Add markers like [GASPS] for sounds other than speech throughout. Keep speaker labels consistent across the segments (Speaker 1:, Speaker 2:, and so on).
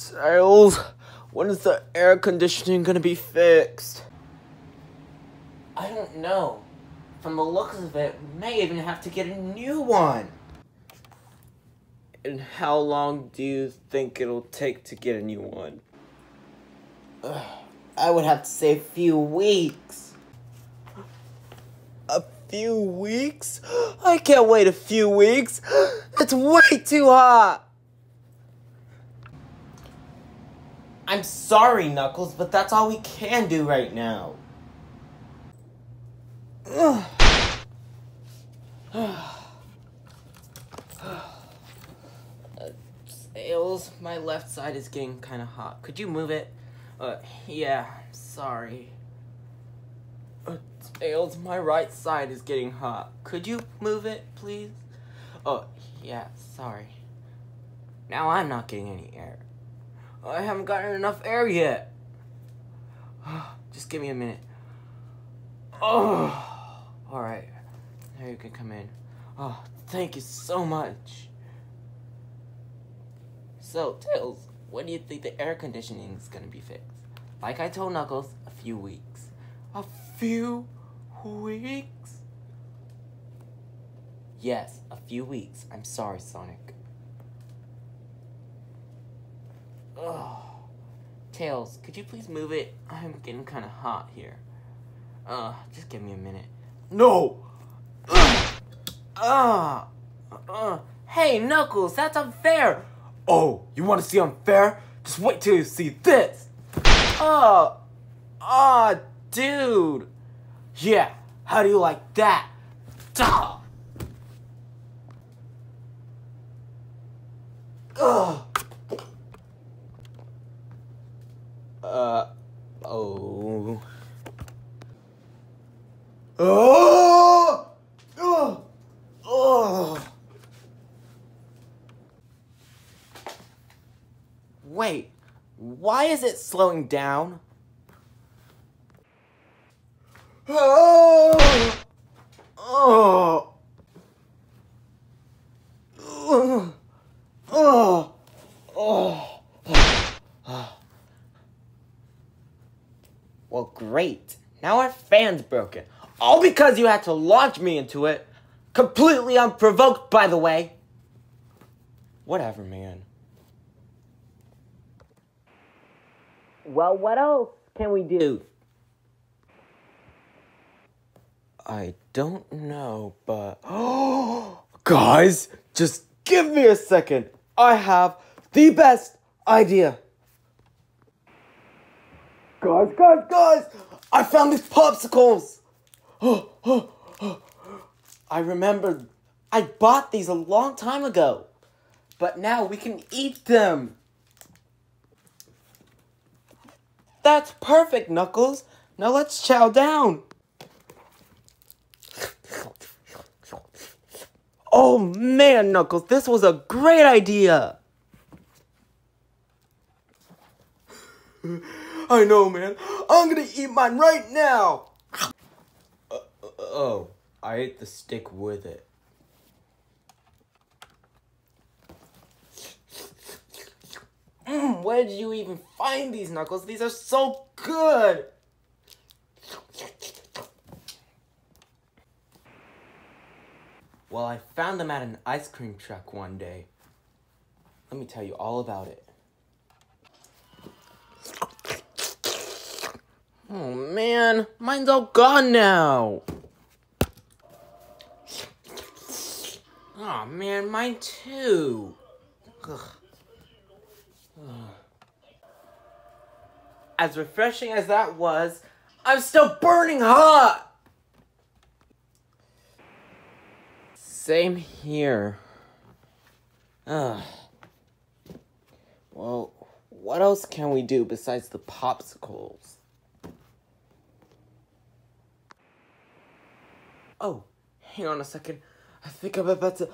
Speaker 1: Tails, when is the air conditioning gonna be fixed?
Speaker 2: I don't know. From the looks of it, we may even have to get a new one.
Speaker 1: And how long do you think it'll take to get a new one?
Speaker 2: I would have to say a few weeks.
Speaker 1: A few weeks? [GASPS] I can't wait a few weeks. [GASPS] It's way too hot.
Speaker 2: I'm sorry, Knuckles, but that's all we can do right now. Tails, my left side is getting kind of hot. Could you move it? Uh, yeah, sorry. Uh, my right side is getting hot. Could you move it, please? Oh, yeah, sorry. Now I'm not getting any air. I haven't gotten enough air yet. [SIGHS] Just give me a minute. Oh, [SIGHS] all right. Now you can come in. Oh, [SIGHS] thank you so much. So, Tails, when do you think the air conditioning is gonna be fixed? Like I told Knuckles, a few weeks. A few weeks? Yes, a few weeks. I'm sorry, Sonic. Ugh. Tails, could you please move it? I'm getting kind of hot here. Uh, just give me a minute. No! Ugh. Uh, uh, hey, Knuckles, that's unfair! Oh, you want to see unfair? Just wait till you see this! Oh, ah, oh, dude! Yeah, how do you like that? Duh! Ugh! Uh, oh. Oh! Oh! Oh! Wait, why is it slowing down? Oh! Oh! Oh! Oh! Oh! Well, great. Now our fan's broken. All because you had to launch me into it. Completely unprovoked, by the way. Whatever, man. Well, what else can we do?
Speaker 1: I don't know, but. Oh, [GASPS] guys, just give me a second. I have the best idea. Guys, guys, guys! I found these popsicles! [GASPS]
Speaker 2: I remember I bought these a long time ago, but now we can eat them. That's perfect, Knuckles. Now let's chow down. Oh man, Knuckles, this was a great idea.
Speaker 1: I know, man. I'm gonna eat mine right now. Uh, uh, oh, I ate the stick with it.
Speaker 2: Mm, where did you even find these, Knuckles? These are so good! Well, I found them at an ice cream truck one day. Let me tell you all about it. Oh man, mine's all gone now. Oh man, mine too. Ugh. As refreshing as that was, I'm still burning hot! Same here. Ugh. Well, what else can we do besides the popsicles? Oh, hang on a second. I think I'm about to.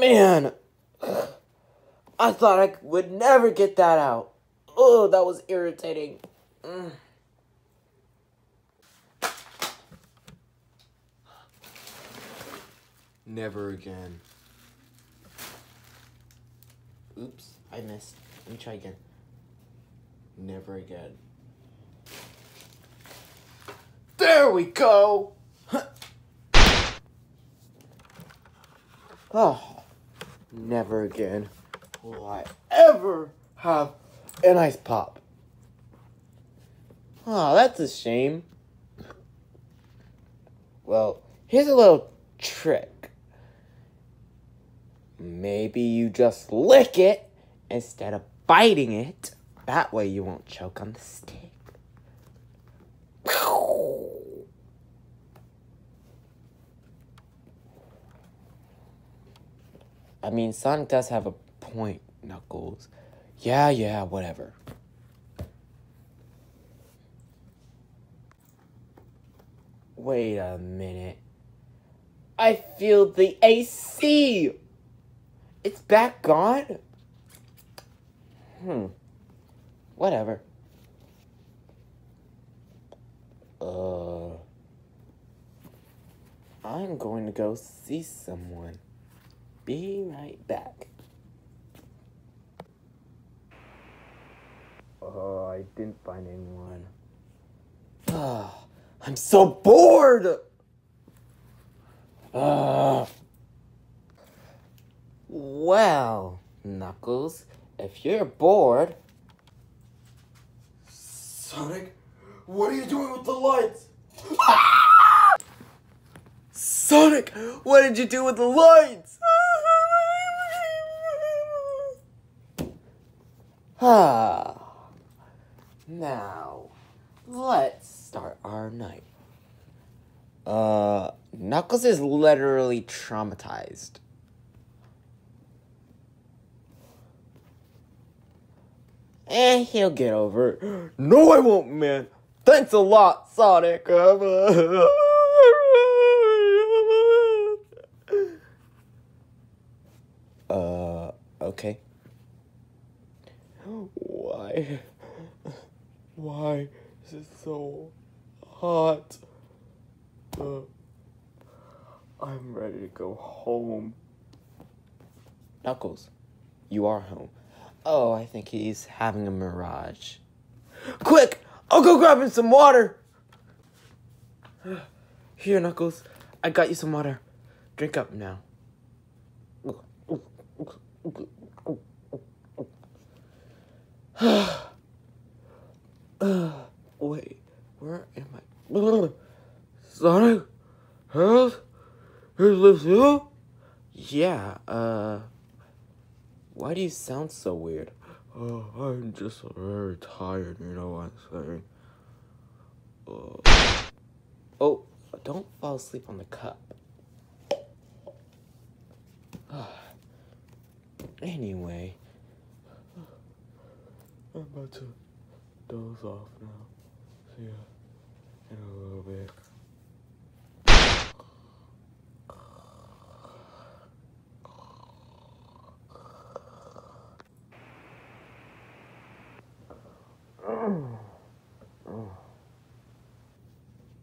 Speaker 2: Man, I thought I would never get that out. Oh, that was irritating. Mm.
Speaker 1: Never again.
Speaker 2: Oops, I missed. Let me try again.
Speaker 1: Never again. There we go! [LAUGHS] oh, never again will I ever have an ice pop.
Speaker 2: Oh, that's a shame. Well, here's a little trick. Maybe you just lick it instead of biting it. That way you won't choke on the stick. I mean, Sonic does have a point, Knuckles. Yeah, yeah, whatever. Wait a minute. I feel the AC! It's back on? Hmm. Whatever. Uh. I'm going to go see someone. Be right back. Oh, I didn't find anyone. Ah, [SIGHS] I'm so bored! Ah. Well, Knuckles, if you're bored.
Speaker 1: Sonic, what are you doing with the lights? Sonic, what did you do with the lights?
Speaker 2: Ah. [SIGHS] Now, let's start our night. Uh, Knuckles is literally traumatized. Eh, he'll get over it. [GASPS]
Speaker 1: No, I won't, man. Thanks a lot, Sonic. [LAUGHS]
Speaker 2: uh, okay.
Speaker 1: Why? [LAUGHS] Why is it so hot? Uh, I'm ready to go home.
Speaker 2: Knuckles, you are home. Oh, I think he's having a mirage. Quick! I'll go grab him some water! Here, Knuckles. I got you some water. Drink up now. [SIGHS]
Speaker 1: Wait, where am I? Sonic? Harold? Is this you?
Speaker 2: Yeah, uh. Why do you sound so weird?
Speaker 1: Oh, I'm just very tired, you know what I'm saying? Uh,
Speaker 2: oh, don't fall asleep on the cup. [SIGHS] anyway.
Speaker 1: I'm about to doze off now. See ya in a little bit.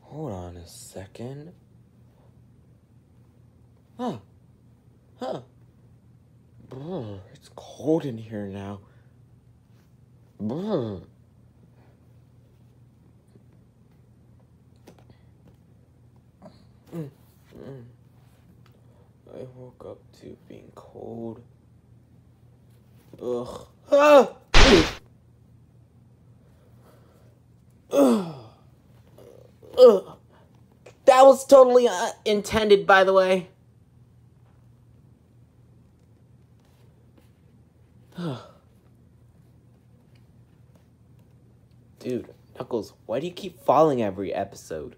Speaker 2: Hold on a second. Huh. Huh. Brr, it's cold in here now. Brr. I woke up to being cold. Ugh. Ah! Ugh. Ugh. That was totally uh, intended, by the way. [SIGHS] dude, Knuckles, why do you keep falling every episode?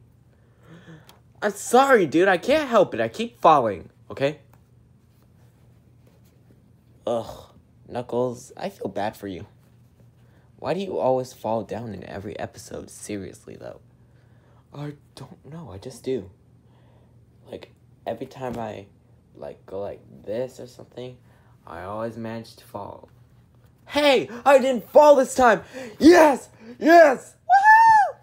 Speaker 2: I'm sorry, dude. I can't help it. I keep falling, okay? Ugh, Knuckles, I feel bad for you. Why do you always fall down in every episode? Seriously, though. I don't know. I just do. Like, every time I, like, go like this or something, I always manage to fall.
Speaker 1: Hey, I didn't fall this time. Yes, yes. Woohoo!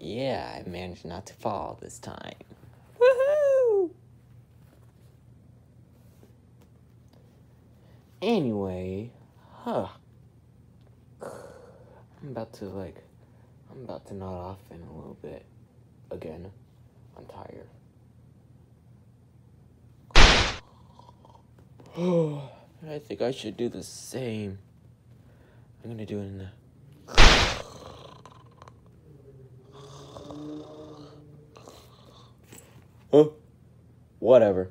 Speaker 2: Yeah, I managed not to fall this time.
Speaker 1: Woohoo!
Speaker 2: Anyway, huh. I'm about to like, I'm about to nod off in a little bit. Again, I'm tired. [SIGHS] I think I should do the same. I'm gonna do it in the. [SIGHS]
Speaker 1: Huh? Whatever.